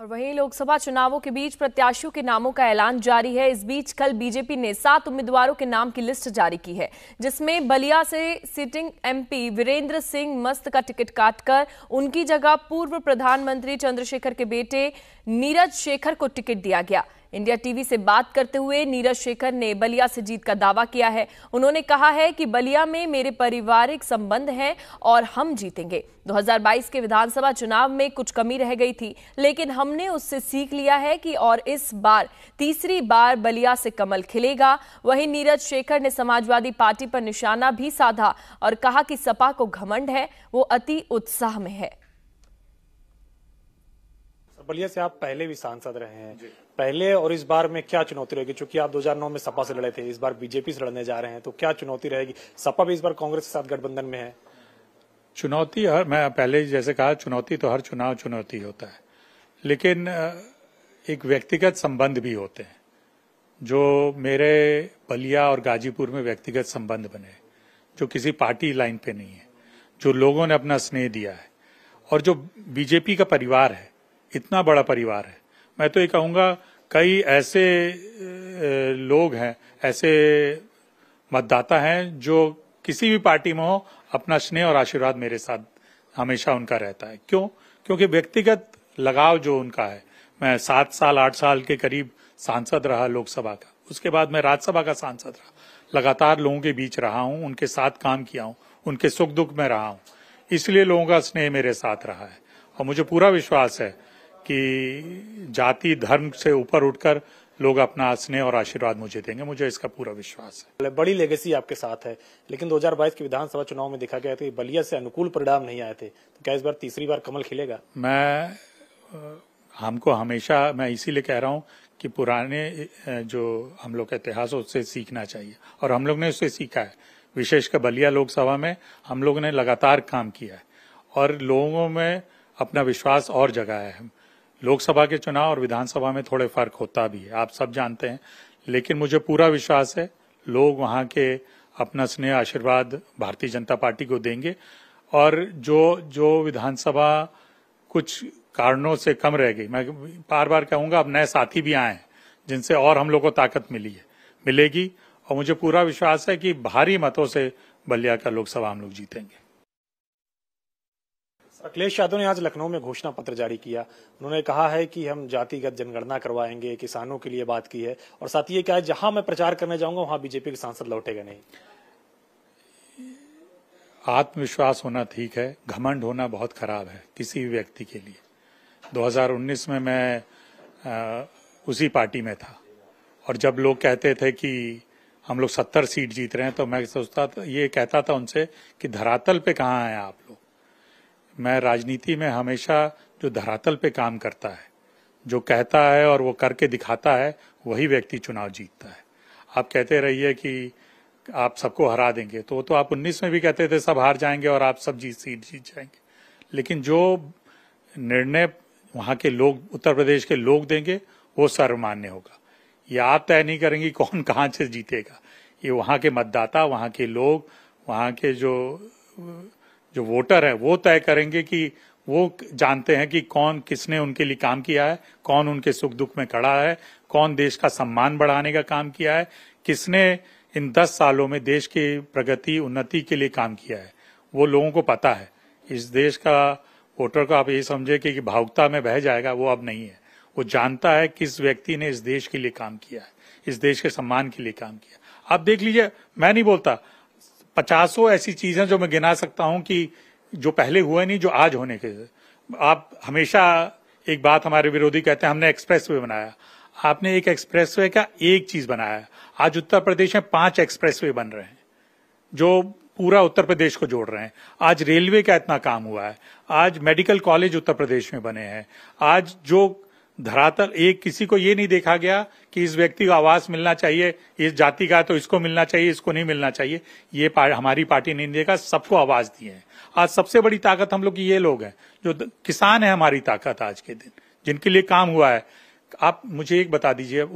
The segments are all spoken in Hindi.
और वहीं लोकसभा चुनावों के बीच प्रत्याशियों के नामों का ऐलान जारी है। इस बीच कल बीजेपी ने सात उम्मीदवारों के नाम की लिस्ट जारी की है, जिसमें बलिया से सिटिंग एमपी वीरेंद्र सिंह मस्त का टिकट काटकर, उनकी जगह पूर्व प्रधानमंत्री चंद्रशेखर के बेटे नीरज शेखर को टिकट दिया गया। इंडिया टीवी से बात करते हुए नीरज शेखर ने बलिया से जीत का दावा किया है। उन्होंने कहा है कि बलिया में मेरे पारिवारिक संबंध हैं और हम जीतेंगे। 2022 के विधानसभा चुनाव में कुछ कमी रह गई थी, लेकिन हमने उससे सीख लिया है कि और इस बार, तीसरी बार बलिया से कमल खिलेगा। वहीं नीरज शेखर ने समाजवादी पार्टी पर निशाना भी साधा और कहा कि सपा को घमंड है, वो अति उत्साह में है। बलिया से आप पहले भी सांसद रहे हैं। पहले और इस बार में क्या चुनौती रहेगी? क्योंकि आप 2009 में सपा से लड़े थे इस बार बीजेपी से लड़ने जा रहे हैं तो क्या चुनौती रहेगी? सपा भी इस बार कांग्रेस के साथ गठबंधन में है। चुनौती हर मैं पहले जैसे कहा चुनौती तो हर चुनाव चुनौती होता है। लेकिन एक व्यक्तिगत संबंध भी होते हैं जो मेरे बलिया और गाजीपुर में व्यक्तिगत संबंध बने जो किसी पार्टी लाइन पे नहीं है जो लोगों ने अपना स्नेह दिया है और जो बीजेपी का परिवार है इतना बड़ा परिवार है। मैं तो ये कहूँगा, कई ऐसे लोग हैं, ऐसे मतदाता हैं जो किसी भी पार्टी में हो, अपना स्नेह और आशीर्वाद मेरे साथ हमेशा उनका रहता है। क्यों? क्योंकि व्यक्तिगत लगाव जो उनका है, मैं सात साल, आठ साल के करीब सांसद रहा लोकसभा का। उसके बाद मैं राज्यसभा का सांसद रहा। लगातार लोगों के बीच रहा हूँ, उनके साथ काम किया हूँ, उनके सुख दुख में रहा हूँ। इसलिए लोगों का स्नेह मेरे साथ रहा है। और मुझे पूरा विश्वास है कि जाति धर्म से ऊपर उठकर लोग अपना स्नेह और आशीर्वाद मुझे देंगे। मुझे इसका पूरा विश्वास है। बड़ी लेगेसी आपके साथ है लेकिन 2022 के विधानसभा चुनाव में देखा गया था कि बलिया से अनुकूल परिणाम नहीं आए थे। तो क्या इस बार तीसरी बार कमल खिलेगा? मैं हमको हमेशा मैं इसीलिए कह रहा हूँ कि पुराने जो हम लोग का इतिहास है उससे सीखना चाहिए। और हम लोग ने उससे सीखा है। विशेषकर बलिया लोकसभा में हम लोग ने लगातार काम किया है। और लोगों में अपना विश्वास और जगाया है। लोकसभा के चुनाव और विधानसभा में थोड़े फ़र्क होता भी है। आप सब जानते हैं। लेकिन मुझे पूरा विश्वास है, लोग वहाँ के अपना स्नेह, आशीर्वाद भारतीय जनता पार्टी को देंगे। और जो जो विधानसभा कुछ कारणों से कम रह गई, मैं बार बार कहूँगा, अब नए साथी भी आए हैं, जिनसे और हम लोग को ताकत मिली है, मिलेगी। और मुझे पूरा विश्वास है कि भारी मतों से बलिया का लोकसभा हम लोग जीतेंगे। अखिलेश यादव ने आज लखनऊ में घोषणा पत्र जारी किया। उन्होंने कहा है कि हम जातिगत जनगणना करवाएँगे किसानों के लिए बात की है। और साथ ही क्या है जहाँ मैं प्रचार करने जाऊँगा वहाँ बीजेपी के सांसद लौटेगा नहीं। आत्मविश्वास होना ठीक है घमंड होना बहुत खराब है किसी भी व्यक्ति के लिए। 2019 में मैं आ, उसी पार्टी में था। और जब लोग कहते थे कि हम लोग सत्तर सीट जीत रहे हैं तो मैं सोचता था ये कहता था उनसे कि धरातल पे कहाँ हैं आप लोग? मैं राजनीति में हमेशा जो धरातल पे काम करता है, जो कहता है और वो करके दिखाता है, वही व्यक्ति चुनाव जीतता है। आप कहते रहिए कि आप सबको हरा देंगे तो तो आप उन्नीस में भी कहते थे, सब हार जाएँगे और आप सब जीत, सीट जीत जाएँगे। लेकिन जो निर्णय वहाँ के लोग, उत्तर प्रदेश के लोग देंगे, वो सर्वमान्य होगा। ये आप तय नहीं करेंगे कौन कहाँ से जीतेगा। ये वहाँ के मतदाता, वहाँ के लोग, वहाँ के जो जो वोटर है, वो तय करेंगे कि वो जानते हैं कि कौन किसने उनके लिए काम किया है, कौन उनके सुख दुख में खड़ा है, कौन देश का सम्मान बढ़ाने का काम किया है, किसने इन दस सालों में देश की प्रगति, उन्नति के लिए काम किया है। वो लोगों को पता है। इस देश का वोटर को आप ये समझे कि कि भावुकता में बह जाएगा, वो अब नहीं है। वो जानता है किस व्यक्ति ने इस देश के लिए काम किया है, इस देश के सम्मान के लिए काम किया आप देख लीजिए, मैं नहीं बोलता पचासों ऐसी चीज़ें जो मैं गिना सकता हूँ कि जो पहले हुए नहीं, जो आज होने के आप हमेशा एक बात हमारे विरोधी कहते हैं, हमने एक्सप्रेस वे बनाया। आपने एक एक्सप्रेस वे का एक चीज़ बनाया। आज उत्तर प्रदेश में पाँच एक्सप्रेस वे बन रहे हैं, जो पूरा उत्तर प्रदेश को जोड़ रहे हैं। आज रेलवे का इतना काम हुआ है। आज मेडिकल कॉलेज उत्तर प्रदेश में बने हैं। आज जो धरातल एक किसी को ये नहीं देखा गया कि इस व्यक्ति को आवास मिलना चाहिए इस जाति का तो इसको मिलना चाहिए इसको नहीं मिलना चाहिए। ये पा, हमारी पार्टी नहीं देगा सबको आवाज़ दिए है। आज सबसे बड़ी ताकत हम लोग की ये लोग हैं जो किसान है हमारी ताकत आज के दिन जिनके लिए काम हुआ है। आप मुझे एक बता दीजिए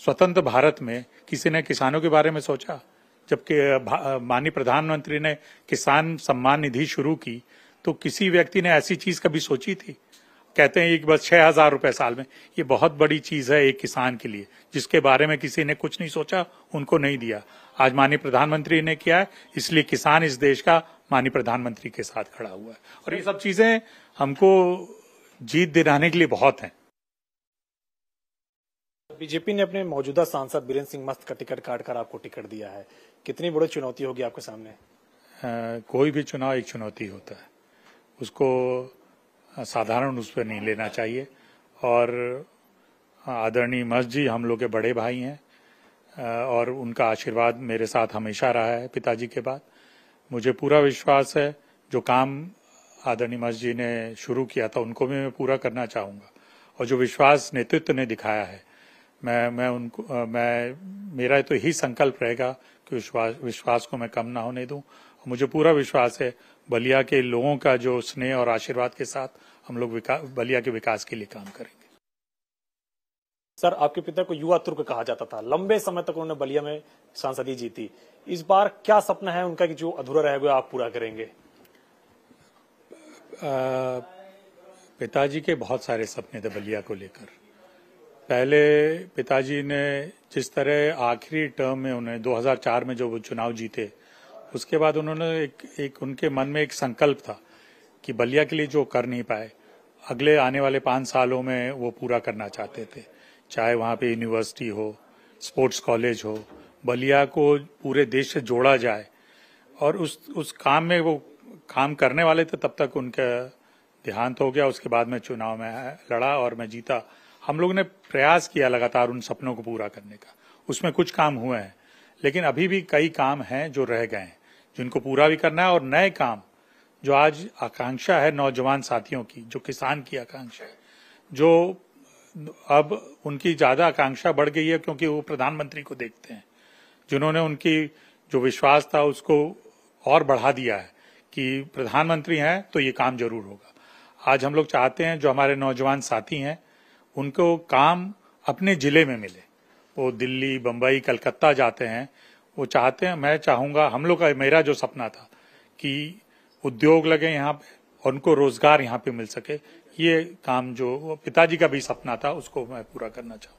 स्वतंत्र भारत में किसी ने किसानों के बारे में सोचा? जबकि माननीय प्रधानमंत्री ने किसान सम्मान निधि शुरू की तो किसी व्यक्ति ने ऐसी चीज़ कभी सोची थी? कहते हैं कि बस छह हज़ार रुपए साल में। ये बहुत बड़ी चीज़ है एक किसान के लिए जिसके बारे में किसी ने कुछ नहीं सोचा उनको नहीं दिया। आज माननीय प्रधानमंत्री ने किया है इसलिए किसान इस देश का माननीय प्रधानमंत्री के साथ खड़ा हुआ है। और ये सब चीज़ें हमको जीत दिलाने के लिए बहुत हैं। बीजेपी ने अपने मौजूदा सांसद बीरेन्द्र सिंह मस्त का टिकट काट कर आपको टिकट दिया है। कितनी बड़ी चुनौती होगी आपके सामने? आ, कोई भी चुनाव एक चुनौती होता है। उसको साधारण उस पर नहीं लेना चाहिए। और आदरणीय मस्त जी, हम लोग के बड़े भाई हैं और उनका आशीर्वाद मेरे साथ हमेशा रहा है पिताजी के बाद। मुझे पूरा विश्वास है, जो काम आदरणीय मस्त जी ने शुरू किया था, उनको भी मैं पूरा करना चाहूँगा। और जो विश्वास नेतृत्व ने दिखाया है, मैं मैं उनको मैं, मेरा तो यही संकल्प रहेगा कि विश्वास विश्वास को मैं कम ना होने दूँ। मुझे पूरा विश्वास है बलिया के लोगों का जो स्नेह और आशीर्वाद के साथ हम लोग बलिया के विकास के लिए काम करेंगे। सर, आपके पिता को युवा तुर्क कहा जाता था। लंबे समय तक उन्होंने बलिया में सांसदी जीती। इस बार क्या सपना है उनका कि जो अधूरा रहेगा आप पूरा करेंगे? पिताजी के बहुत सारे सपने थे बलिया को लेकर। पहले पिताजी ने जिस तरह आखिरी टर्म में उन्हें 2004 में जो वो चुनाव जीते उसके बाद उन्होंने एक एक उनके मन में एक संकल्प था कि बलिया के लिए जो कर नहीं पाए, अगले आने वाले पाँच सालों में वो पूरा करना चाहते थे। चाहे वहाँ पे यूनिवर्सिटी हो स्पोर्ट्स कॉलेज हो, बलिया को पूरे देश से जोड़ा जाए। और उस उस काम में वो काम करने वाले थे, तब तक उनका देहांत हो गया। उसके बाद में चुनाव में लड़ा और मैं जीता। हम लोग ने प्रयास किया लगातार उन सपनों को पूरा करने का। उसमें कुछ काम हुए हैं, लेकिन अभी भी कई काम हैं जो रह गए हैं। जिनको पूरा भी करना है और नए काम, जो आज आकांक्षा है नौजवान साथियों की, जो किसान की आकांक्षा है, जो अब उनकी ज़्यादा आकांक्षा बढ़ गई है क्योंकि वो प्रधानमंत्री को देखते हैं, जिन्होंने उनकी जो विश्वास था उसको और बढ़ा दिया है कि प्रधानमंत्री हैं तो ये काम ज़रूर होगा। आज हम लोग चाहते हैं, जो हमारे नौजवान साथी हैं, उनको काम अपने ज़िले में मिले। वो दिल्ली बम्बई कलकत्ता जाते हैं वो चाहते हैं, मैं चाहूँगा, हम लोग का, मेरा जो सपना था कि उद्योग लगे यहाँ पे और उनको रोज़गार यहाँ पे मिल सके, ये काम जो पिताजी का भी सपना था, उसको मैं पूरा करना चाहूँ